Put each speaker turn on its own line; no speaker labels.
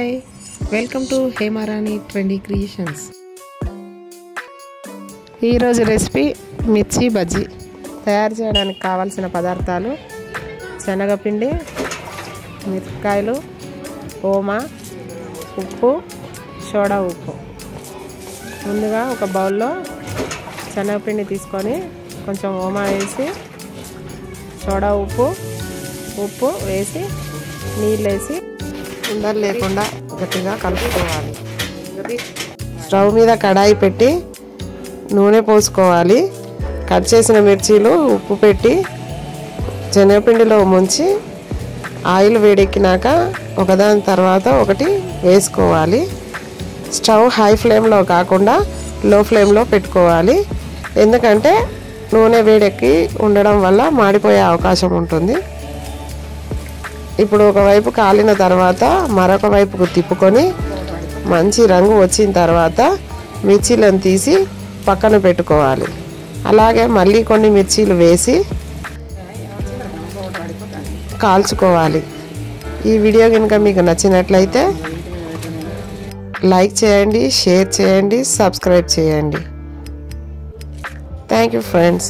Hi welcome to Hemarani trendy creations ఈరోజు recipe mirchi bajji. తయారు చేయడానికి కావాల్సిన పదార్థాలు శనగపిండి మిరపకాయలు ఓమా ఉప్పు సోడా ఉప్పు. ముందుగా ఒక బౌల్లో శనగపిండి తీసుకొని కొంచెం ఓమా వేసి సోడా ఉప్పు ఉప్పు వేసి నీళ్ళు వేసి ఉండలు లేకుండా గట్టిగా కలుపుకోవాలి. స్టవ్ మీద కడాయి పెట్టి నూనె పోసుకోవాలి. కట్ చేసిన మిర్చీలు ఉప్పు పెట్టి శనగపిండిలో ముంచి ఆయిల్ వేడెక్కినాక ఒకదాని తర్వాత ఒకటి వేసుకోవాలి. స్టవ్ హై ఫ్లేమ్లో కాకుండా లో ఫ్లేమ్లో పెట్టుకోవాలి. ఎందుకంటే నూనె వేడెక్కి ఉండడం వల్ల మాడిపోయే అవకాశం ఉంటుంది. ఇప్పుడు ఒకవైపు కాలిన తర్వాత మరొక వైపుకు తిప్పుకొని మంచి రంగు వచ్చిన తర్వాత మిర్చీలను తీసి పక్కన పెట్టుకోవాలి. అలాగే మళ్ళీ కొన్ని మిర్చీలు వేసి కాల్చుకోవాలి. ఈ వీడియో కనుక మీకు నచ్చినట్లయితే లైక్ చేయండి షేర్ చేయండి సబ్స్క్రైబ్ చేయండి. Thank you friends.